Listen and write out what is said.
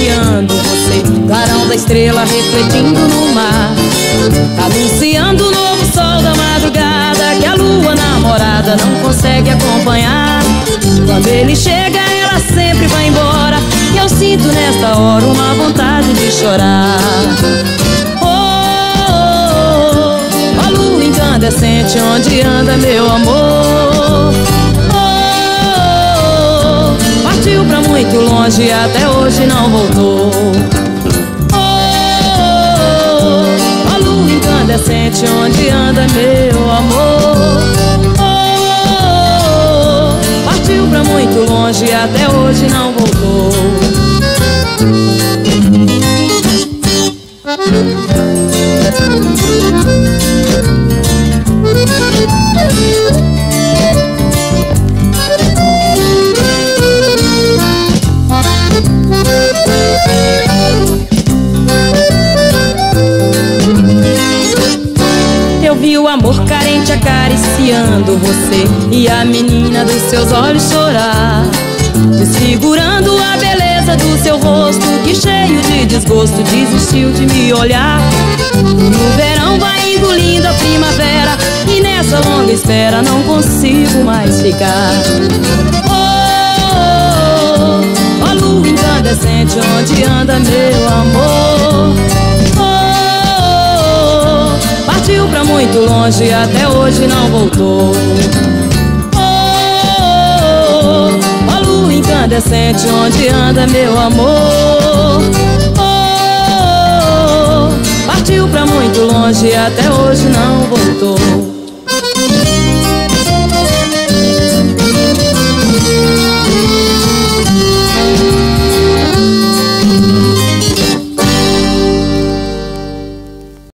anunciando você. Clarão da estrela refletindo no mar. Anunciando o novo sol da madrugada Que a lua namorada não consegue acompanhar. Quando ele chega ela sempre vai embora. E eu sinto nesta hora uma vontade de chorar. Oh, oh, oh, A lua incandescente onde anda meu amor longe até hoje não voltou. Oh, A lua incandescente onde anda meu amor. Oh, Partiu pra muito longe até hoje não voltou o amor carente acariciando você E a menina dos seus olhos chorar Desfigurando a beleza do seu rosto Que cheio de desgosto desistiu de me olhar. No verão vai engolindo a primavera E nessa longa espera não consigo mais ficar. Oh, oh, oh a lua incandescente onde anda meu amor muito longe, até hoje não voltou. Oh, oh, a lua incandescente, onde anda meu amor? Oh, partiu pra muito longe, até hoje não